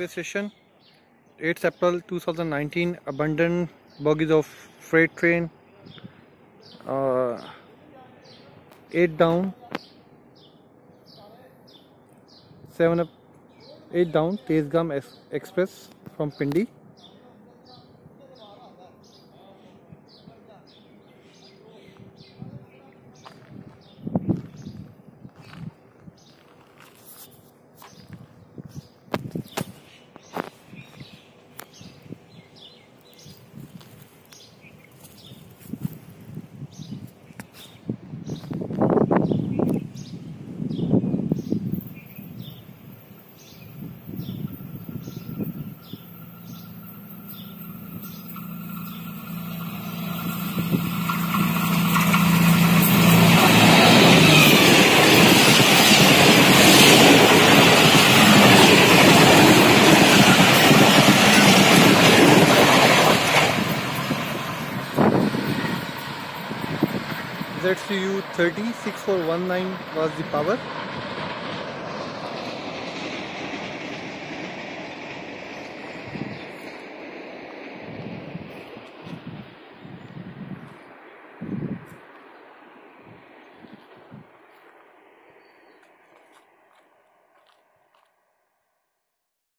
railway station. 8th April 2019 abandoned bogies of freight train uh, 8 down 7 up 8 down Tezgam Ex- Express from Pindi ZCU 30 6419 was the power